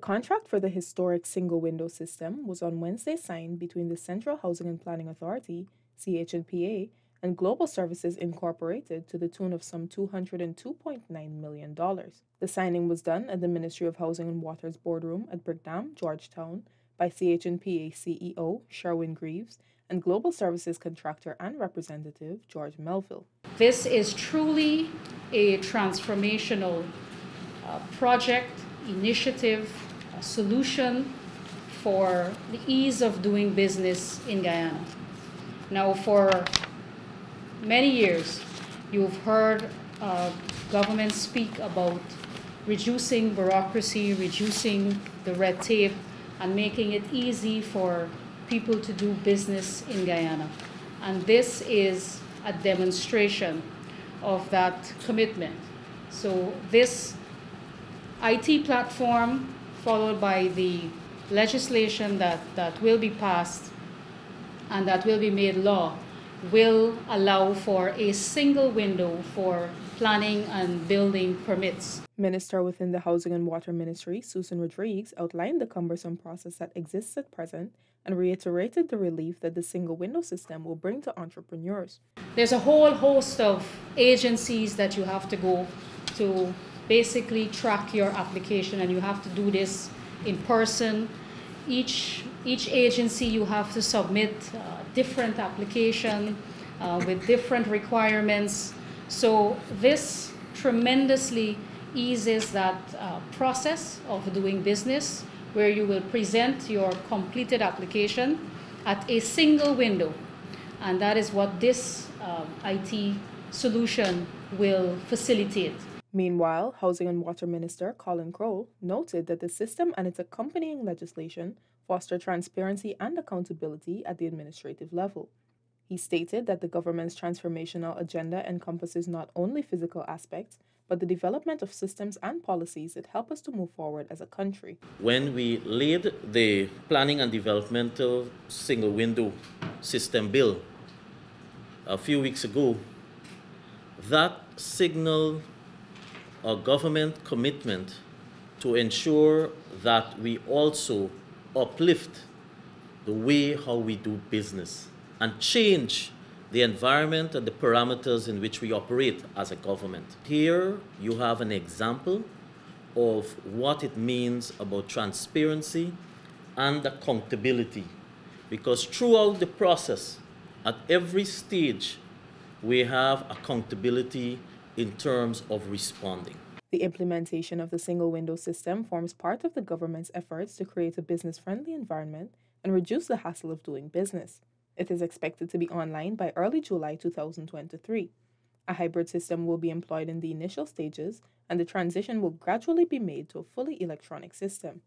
contract for the historic single window system was on Wednesday signed between the Central Housing and Planning Authority, CH&PA, and Global Services Incorporated to the tune of some $202.9 million. The signing was done at the Ministry of Housing and Water's boardroom at Brickdam, Georgetown, by CH&PA CEO Sherwyn Greaves and Global Services contractor and representative George Melville. This is truly a transformational uh, project, initiative, solution for the ease of doing business in Guyana. Now, for many years, you've heard uh, government speak about reducing bureaucracy, reducing the red tape, and making it easy for people to do business in Guyana. And this is a demonstration of that commitment. So this IT platform, followed by the legislation that, that will be passed and that will be made law, will allow for a single window for planning and building permits. Minister within the Housing and Water Ministry, Susan Rodrigues, outlined the cumbersome process that exists at present and reiterated the relief that the single window system will bring to entrepreneurs. There's a whole host of agencies that you have to go to basically track your application, and you have to do this in person. Each, each agency you have to submit uh, different application uh, with different requirements. So this tremendously eases that uh, process of doing business where you will present your completed application at a single window. And that is what this um, IT solution will facilitate. Meanwhile, Housing and Water Minister Collin Croal noted that the system and its accompanying legislation foster transparency and accountability at the administrative level. He stated that the government's transformational agenda encompasses not only physical aspects, but the development of systems and policies that help us to move forward as a country. When we laid the planning and developmental single window system bill a few weeks ago, that signaled a government commitment to ensure that we also uplift the way how we do business and change the environment and the parameters in which we operate as a government. Here you have an example of what it means about transparency and accountability. Because throughout the process, at every stage, we have accountability in terms of responding. The implementation of the single window system forms part of the government's efforts to create a business friendly environment and reduce the hassle of doing business. It is expected to be online by early July 2023. A hybrid system will be employed in the initial stages, and the transition will gradually be made to a fully electronic system.